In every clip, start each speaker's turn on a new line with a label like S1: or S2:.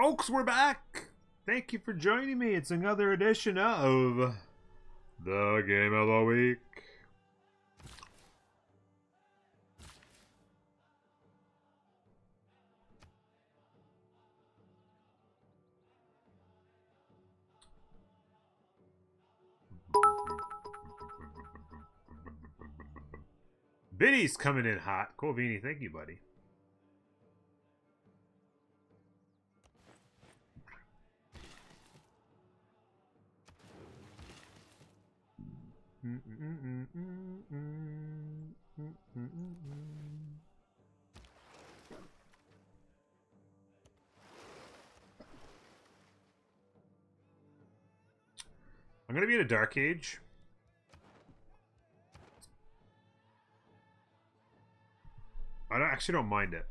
S1: Folks, we're back! Thank you for joining me. It's another edition of the Game of the Week. Vinny's coming in hot. Cool. Thank you, buddy. I'm gonna be in a dark age. I don't, actually don't mind it.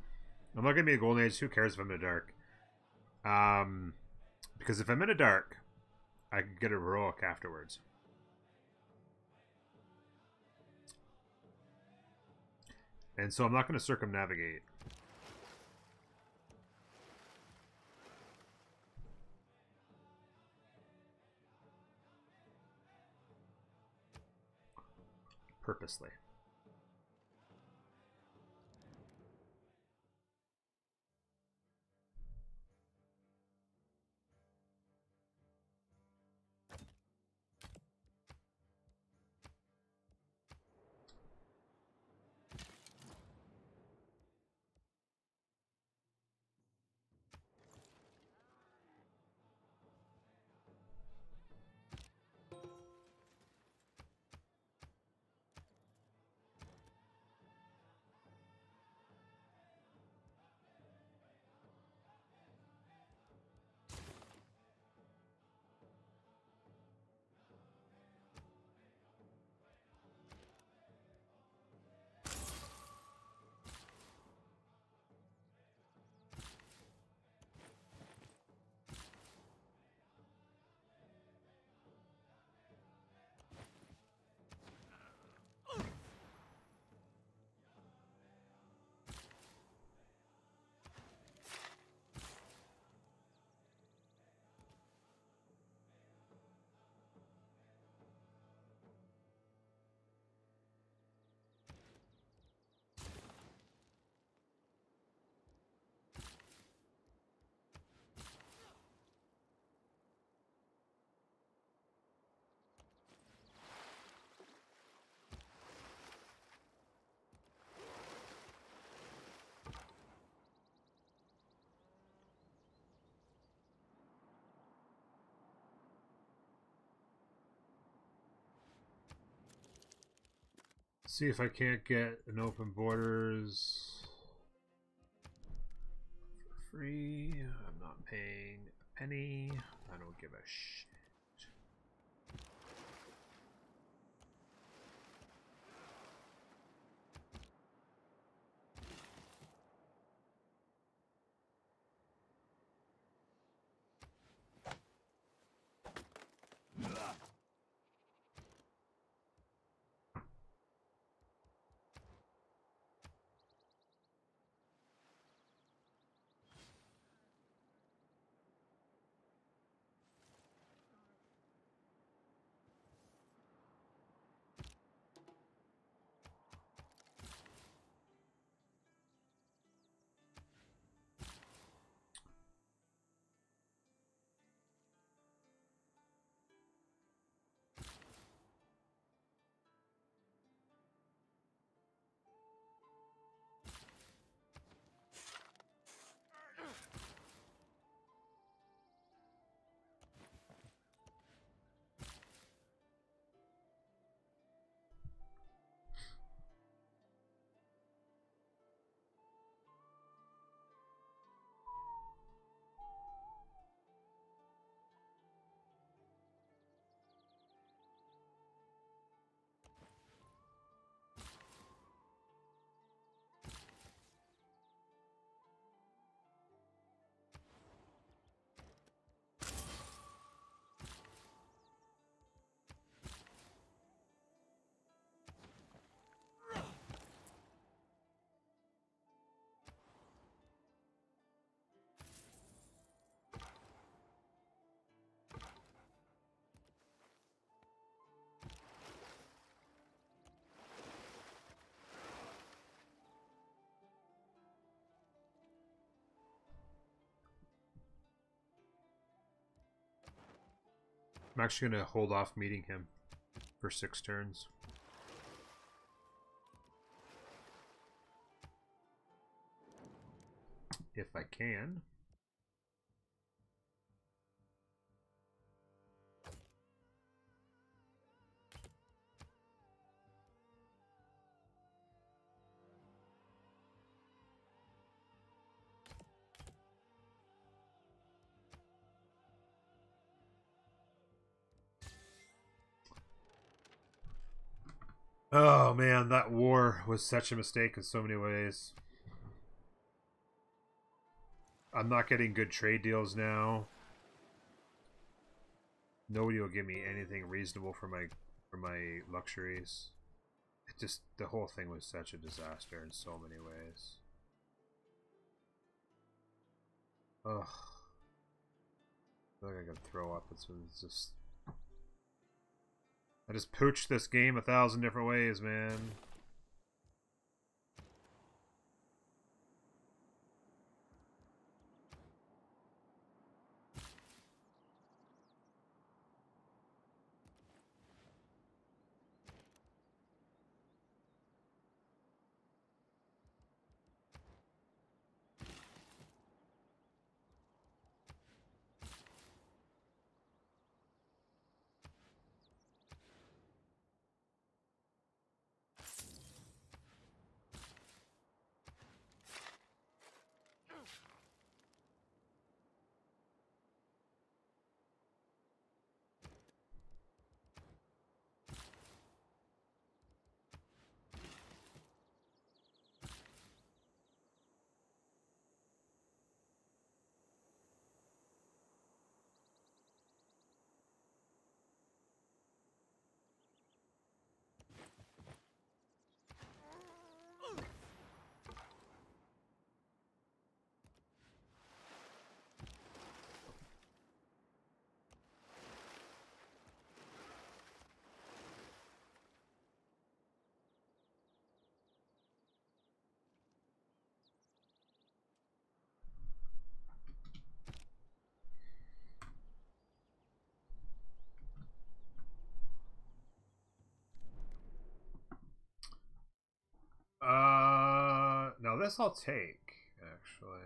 S1: I'm not gonna be a golden age. Who cares if I'm in a dark? Um, because if I'm in a dark, I can get a heroic afterwards. And so I'm not going to circumnavigate. Purposely. See if I can't get an open borders for free. I'm not paying a penny. I don't give a shit. I'm actually going to hold off meeting him for six turns. If I can. Oh man, that war was such a mistake in so many ways. I'm not getting good trade deals now. Nobody will give me anything reasonable for my for my luxuries. It just the whole thing was such a disaster in so many ways. Ugh. I feel like I can throw up. It's, it's just I just pooched this game a thousand different ways, man. This I'll take, actually.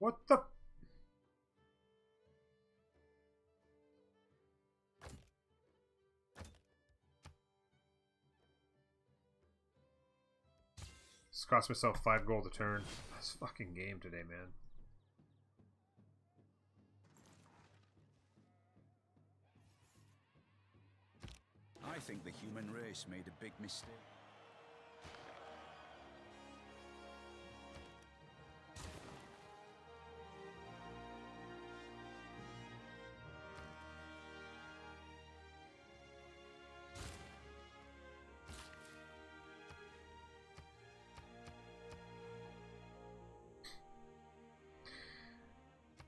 S1: What the? This cost myself five gold a turn. This fucking game today, man.
S2: I think the human race made a big mistake.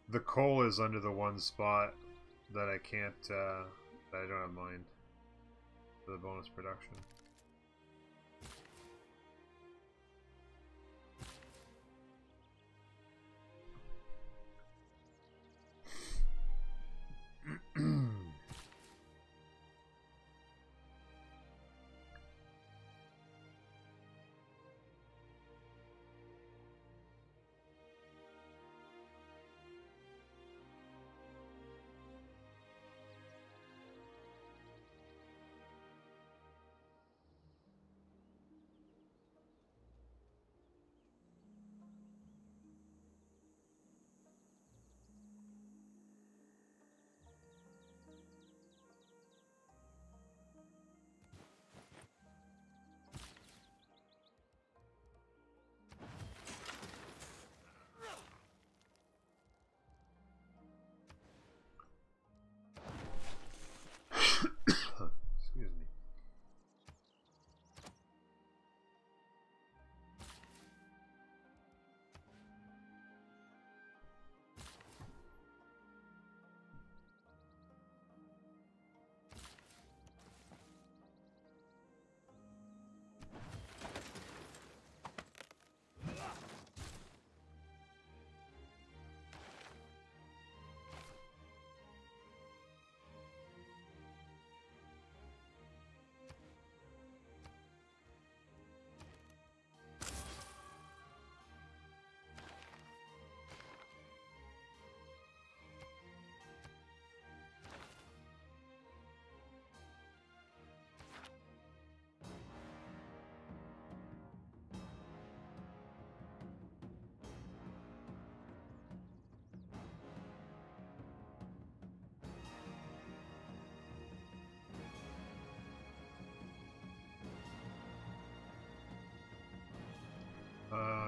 S1: The coal is under the one spot that I can't, uh, that I don't have mind the bonus production.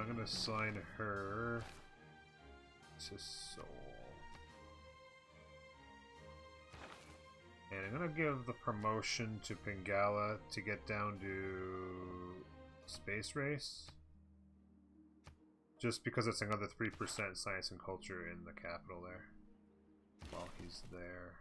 S1: I'm gonna assign her to Seoul. And I'm gonna give the promotion to Pingala to get down to Space Race. Just because it's another 3% science and culture in the capital there. While he's there.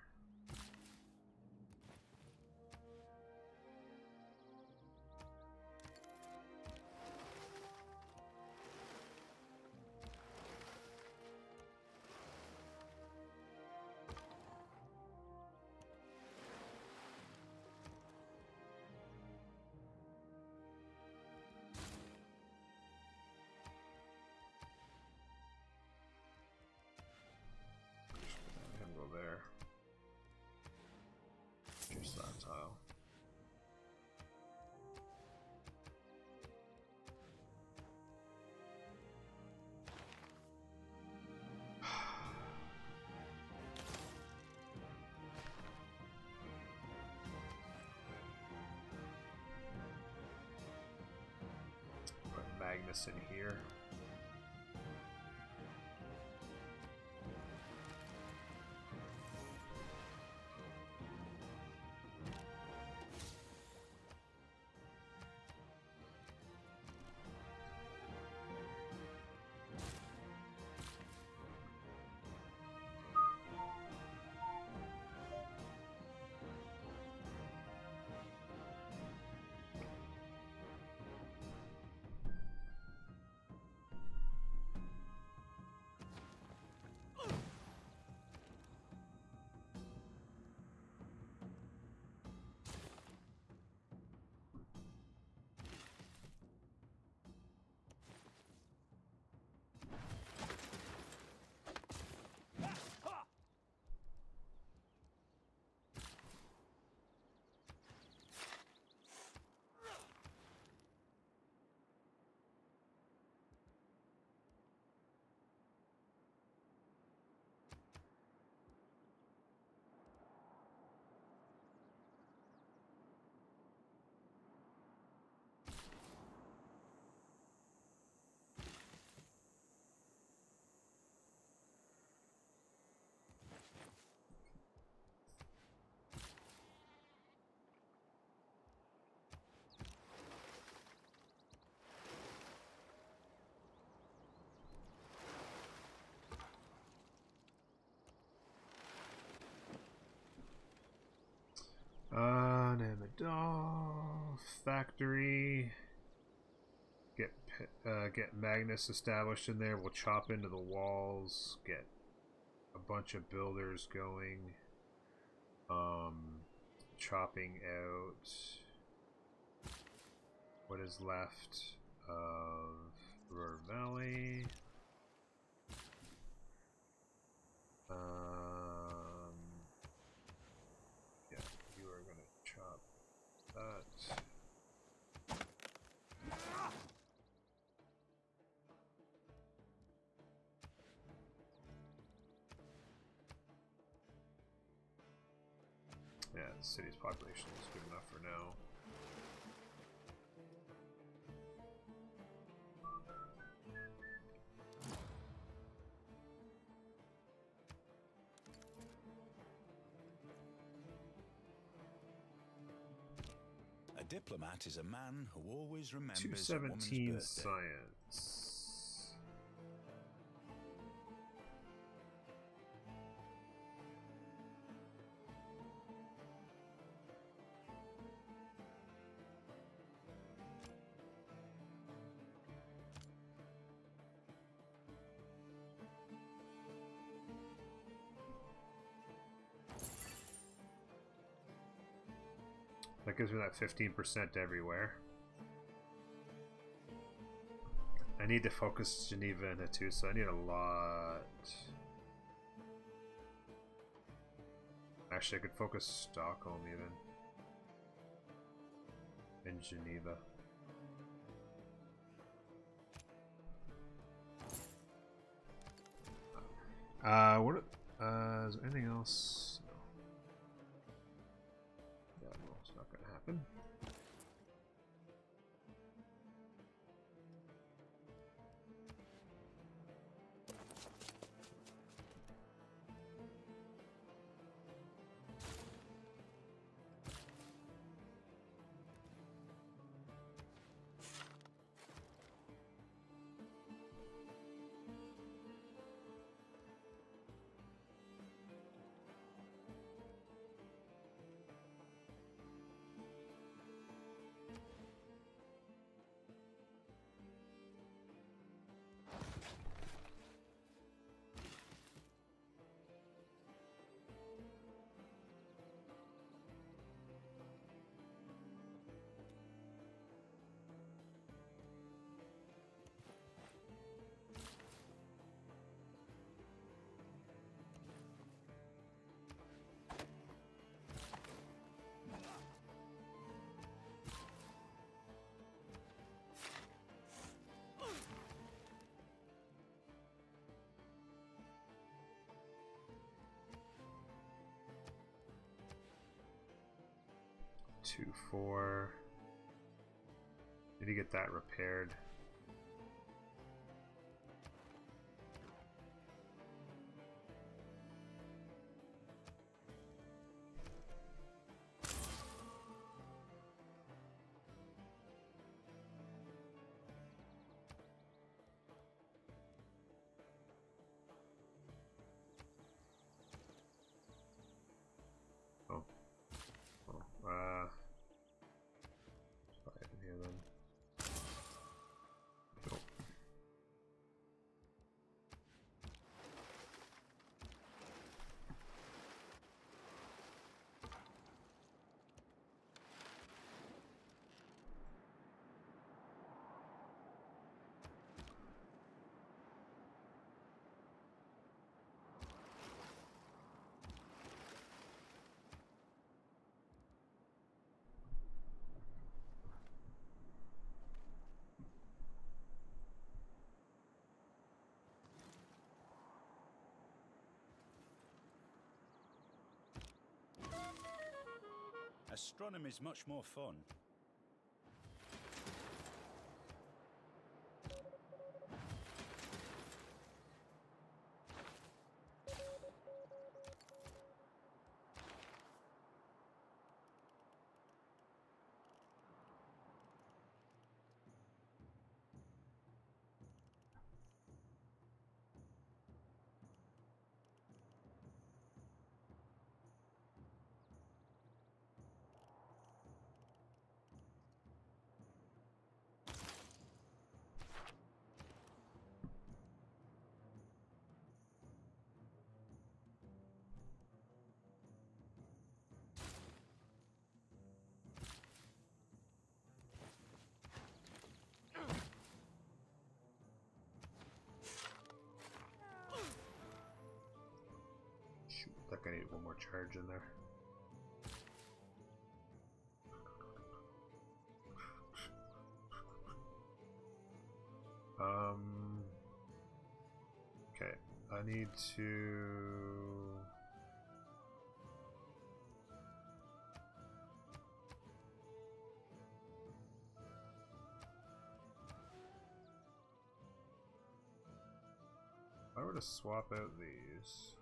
S1: Magnus in here. Uh, factory. Get uh, get Magnus established in there. We'll chop into the walls. Get a bunch of builders going. Um, chopping out what is left of Ruhr Valley. Um, the city's population is good enough for now.
S2: A diplomat is a man who always remembers a woman's
S1: 217
S2: birthday.
S1: science. Gives me that 15% everywhere. I need to focus Geneva into too, so I need a lot. Actually, I could focus Stockholm even. And Geneva. Uh, what? Uh, is there anything else? Happen. Two, four. Need to get that repaired.
S2: Astronomy is much more fun.
S1: Think I need one more charge in there. Um. Okay, I need to. I were to swap out these.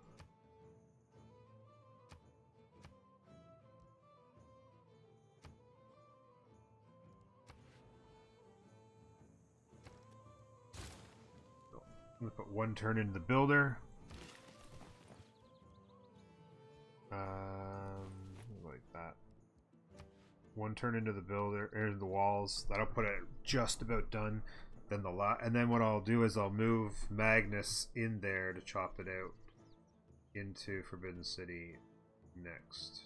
S1: I'm gonna put one turn into the builder. Um, like that. One turn into the builder, or the walls. That'll put it just about done. Then the lot, and then what I'll do is I'll move Magnus in there to chop it out into Forbidden City next.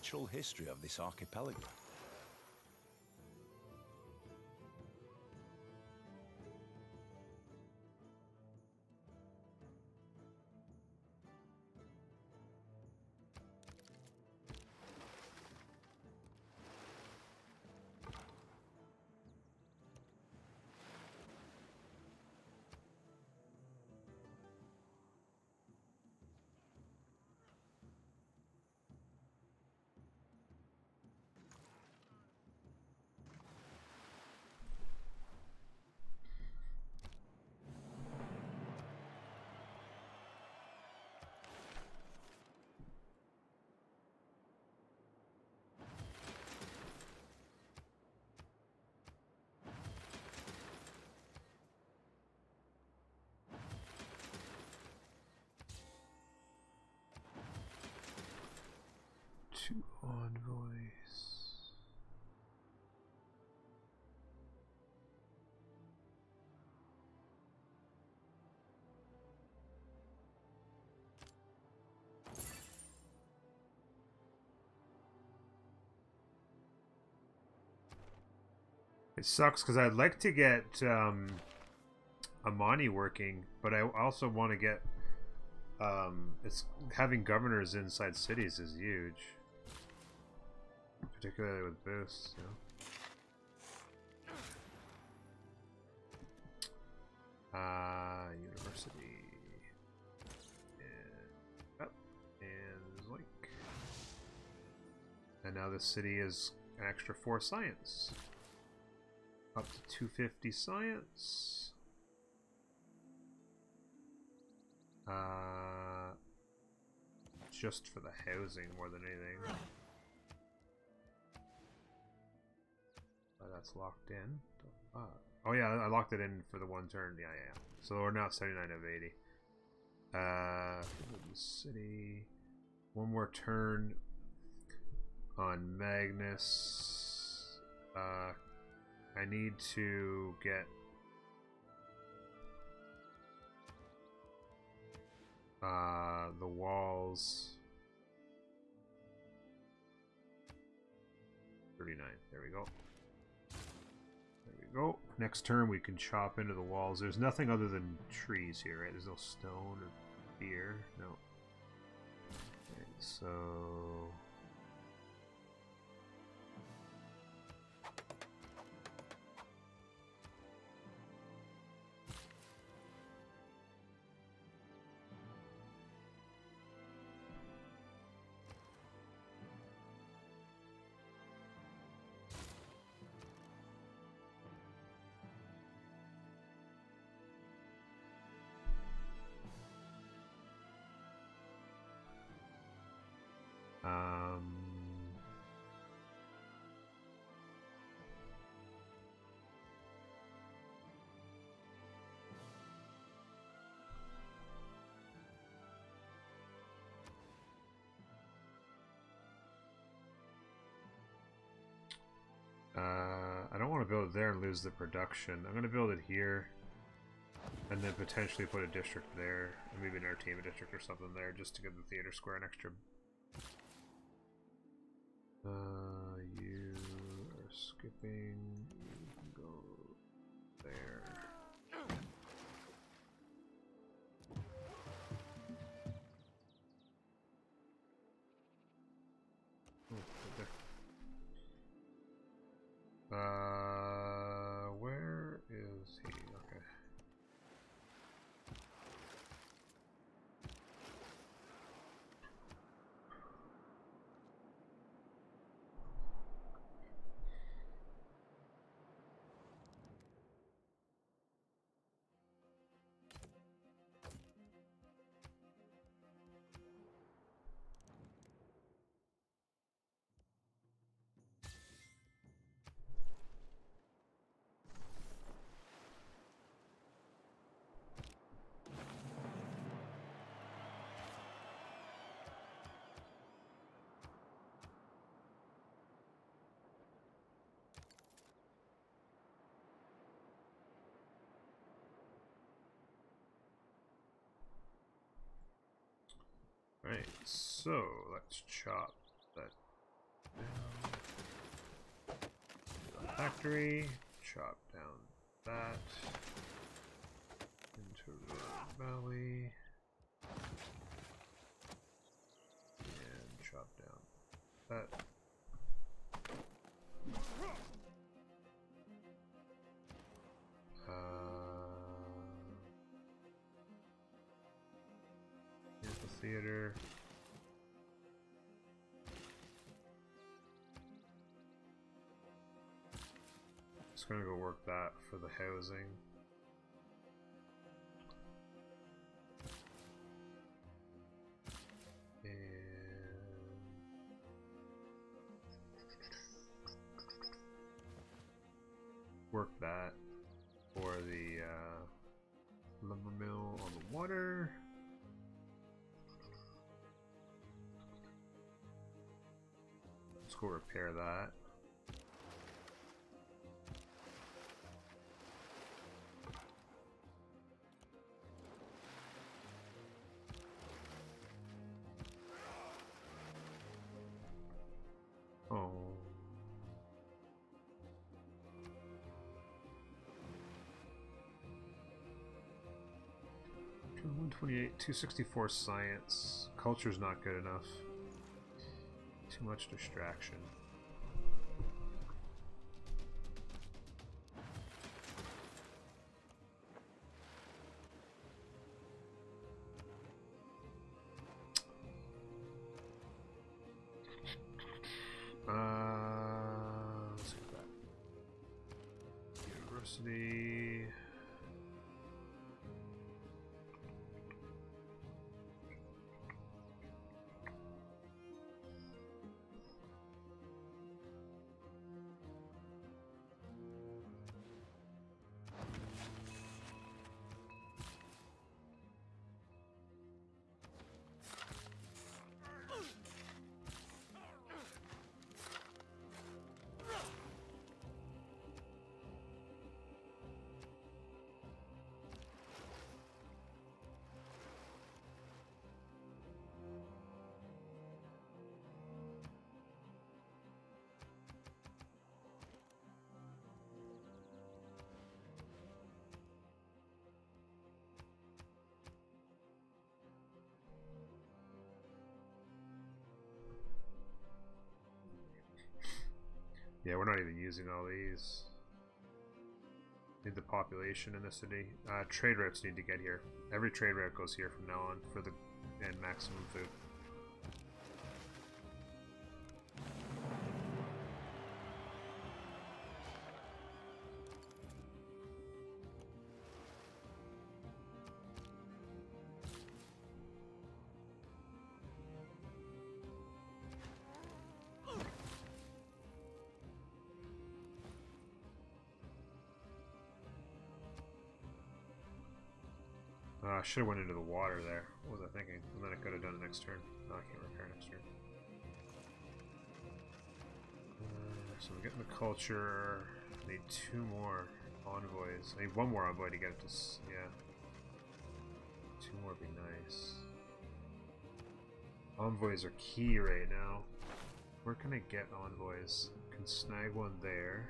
S2: Natural history of this archipelago. voice.
S1: It sucks because I'd like to get um, Amani working, but I also want to get um, it's having governors inside cities is huge particularly with boosts. You know? Uh, university. And. And Zoink. And now the city is an extra 4 science. Up to 250 science. Uh, just for the housing more than anything. That's locked in. Uh, Oh yeah, I locked it in for the one turn. Yeah, yeah. So we're now 79 of 80. Uh, city. One more turn on Magnus. Uh, I need to get uh, the walls. 39. There we go go. Next turn we can chop into the walls. There's nothing other than trees here, right? There's no stone or beer. No. So... Uh, I don't want to build it there and lose the production. I'm going to build it here. And then potentially put a district there. And maybe an entertainment district or something there just to give the theater square an extra... Uh, you are skipping... Right, so let's chop that down. Factory, chop down that into Ruhr Valley, gonna go work that for the housing. work that for the uh, lumber mill on the water. Let's go repair that. 28, 264 science. Culture's not good enough. Too much distraction. Yeah, we're not even using all these. Need the population in the city. Uh, trade routes need to get here. Every trade route goes here from now on for the and maximum food. I should have went into the water there. What was I thinking? And then I could have done it next turn. No, I can't repair next turn. Uh, so we're getting the culture. I need two more envoys. I need one more envoy to get it to... Yeah. Two more would be nice. Envoys are key right now. Where can I get envoys? Can snag one there.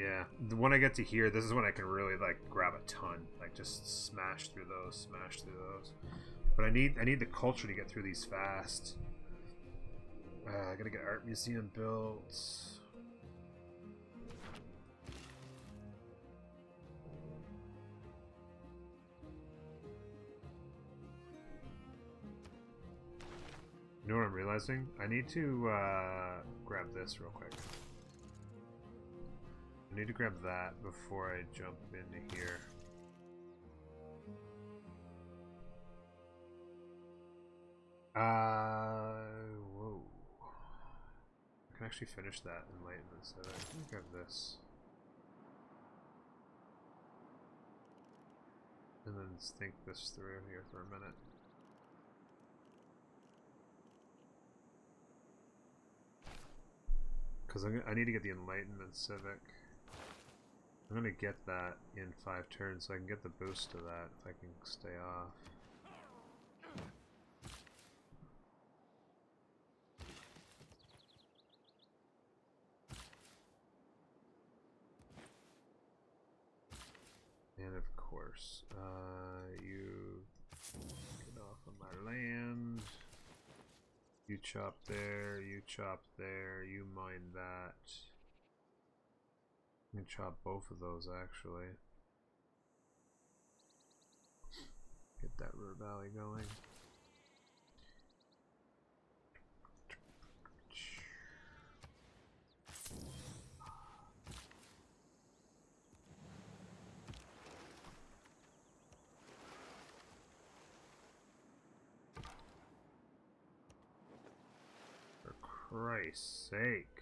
S1: Yeah, when I get to here, this is when I can really like grab a ton, like just smash through those, smash through those. But I need I need the culture to get through these fast. Uh, I gotta get art museum built. You know what I'm realizing? I need to uh, grab this real quick. I need to grab that before I jump into here. Uh, whoa. I can actually finish that enlightenment, so I can grab this. And then think this through here for a minute. Because I need to get the Enlightenment Civic. I'm gonna get that in five turns so I can get the boost to that if I can stay off. And of course, uh, you get off of my land. You chop there, you chop there, you mine that. Can chop both of those actually. Get that river valley going. For Christ's sake.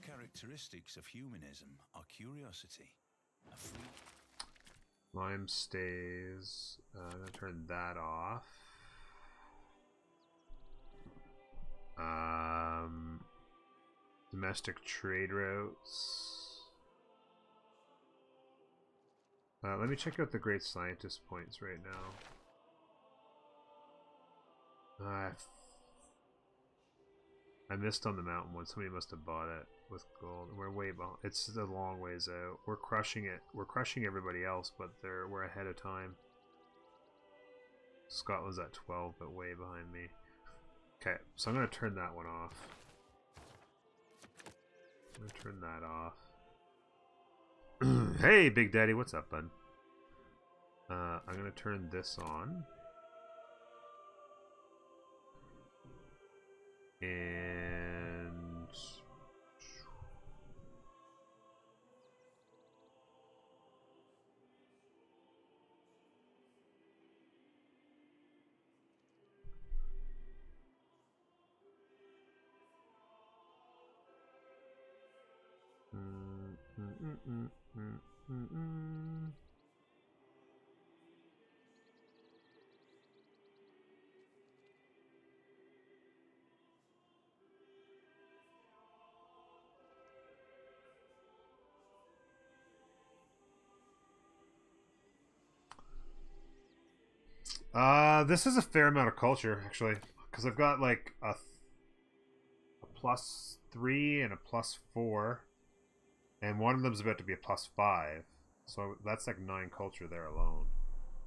S2: Characteristics of humanism are curiosity, a
S1: Lime stays. Uh, I'm gonna turn that off. Um, domestic trade routes. Uh, let me check out the great scientist points right now. Uh, I missed on the mountain one. Somebody must have bought it with gold. We're way behind. It's a long ways out. We're crushing it. We're crushing everybody else, but they're we're ahead of time. Scotland's at 12, but way behind me. Okay, so I'm gonna turn that one off. I'm gonna turn that off. hey, Big Daddy, what's up, bud? Uh, I'm gonna turn this on. And Uh, this is a fair amount of culture, actually. Because I've got, like, a, a plus three and a plus four. And one of them's about to be a plus five. So that's like nine culture there alone.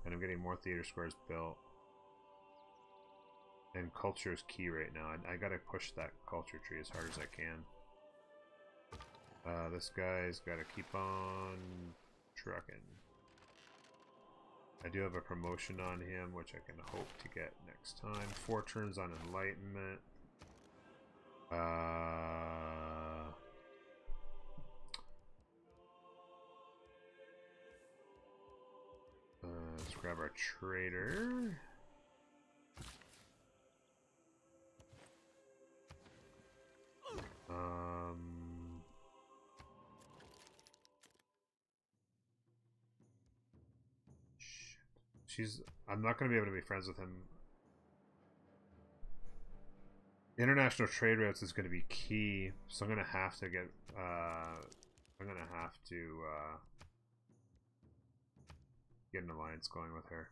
S1: And I'm getting more theater squares built. And culture is key right now. I, I gotta push that culture tree as hard as I can. Uh, this guy's gotta keep on trucking. I do have a promotion on him, which I can hope to get next time. Four turns on Enlightenment. Uh, uh, let's grab our trader. She's. I'm not going to be able to be friends with him. International trade routes is going to be key, so I'm going to have to get. Uh, I'm going to have to uh, get an alliance going with her.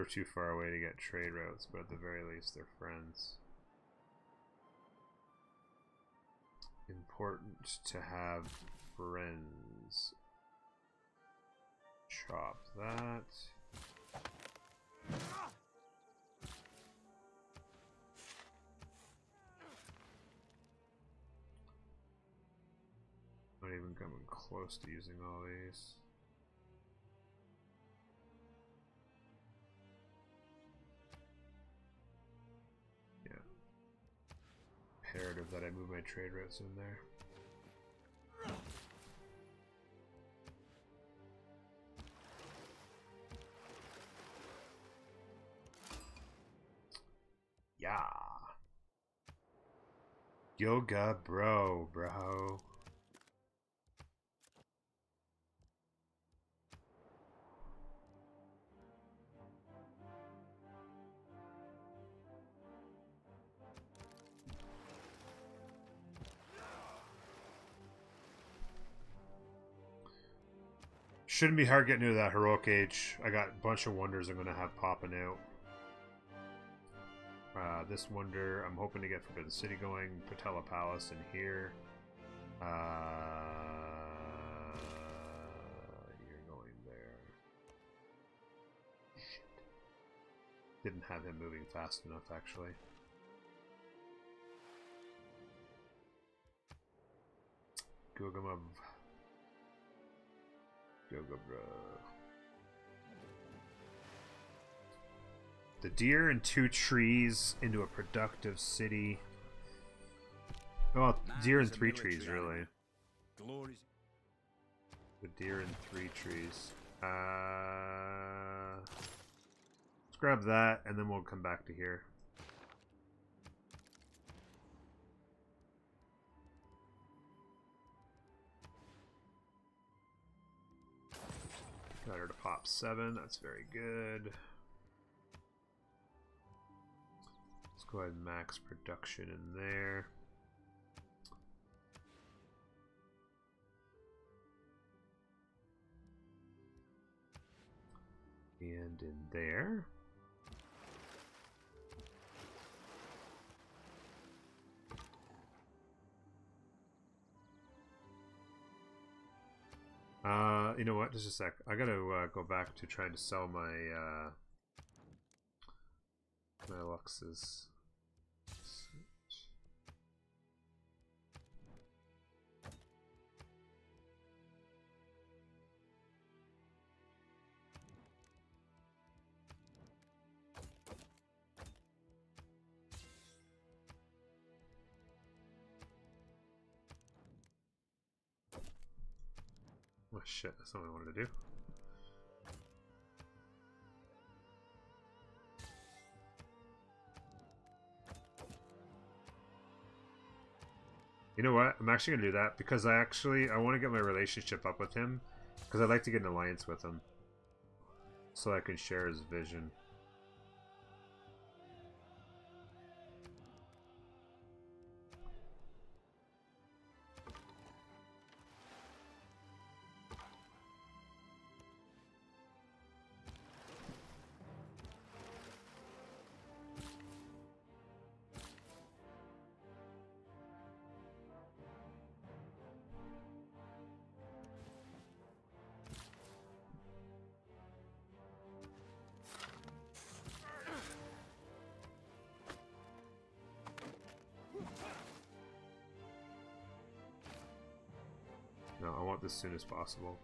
S1: They're too far away to get trade routes, but at the very least they're friends. Important to have friends. Chop that. Not even coming close to using all these. Imperative that I move my trade routes in there. Yeah. Yoga bro, bro. Shouldn't be hard getting into that heroic age. I got a bunch of wonders I'm going to have popping out. Uh, this wonder I'm hoping to get Forbidden City going, Potala Palace in here. Uh, you're going there. Shit. Didn't have him moving fast enough, actually. Gugamov Bro. The deer and two trees into a productive city. Well, deer and three trees, really. The deer and three trees. Uh, let's grab that, and then we'll come back to here. Got her to pop seven. That's very good. Let's go ahead and max production in there. And in there. Uh, you know what? Just a sec. I gotta uh, go back to trying to sell my uh, my Luxes. Oh shit, that's not what I wanted to do. You know what? I'm actually going to do that because I actually I want to get my relationship up with him because I'd like to get an alliance with him so I can share his vision. Soon as possible.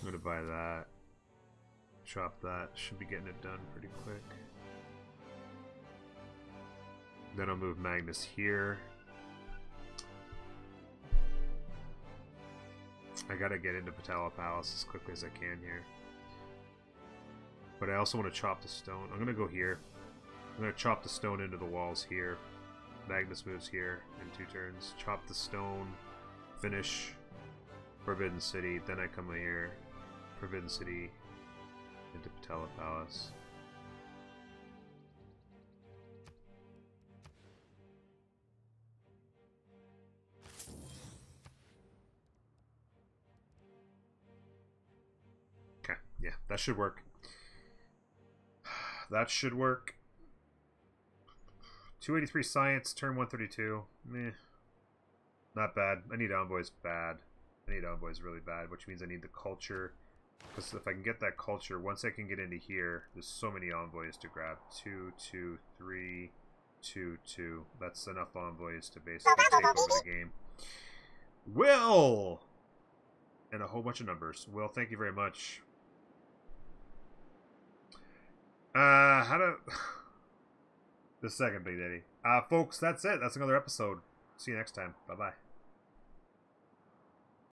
S1: I'm gonna buy that. Chop that. Should be getting it done pretty quick. Then I'll move Magnus here. I gotta get into Potala Palace as quickly as I can here. But I also want to chop the stone. I'm gonna go here. I'm gonna chop the stone into the walls here. Magnus moves here in two turns. Chop the stone finish Forbidden City, then I come here, Forbidden City, into Potala Palace. Okay, yeah, that should work. That should work. 283 science, turn 132. Meh. Not bad. I need envoys bad. I need envoys really bad, which means I need the culture. Because if I can get that culture, once I can get into here, there's so many envoys to grab. Two, two, three, two, two. That's enough envoys to basically take over the game. Will! And a whole bunch of numbers. Will, thank you very much. Uh, how to... the second Big Daddy. Uh, folks, that's it. That's another episode. See you next time. Bye-bye.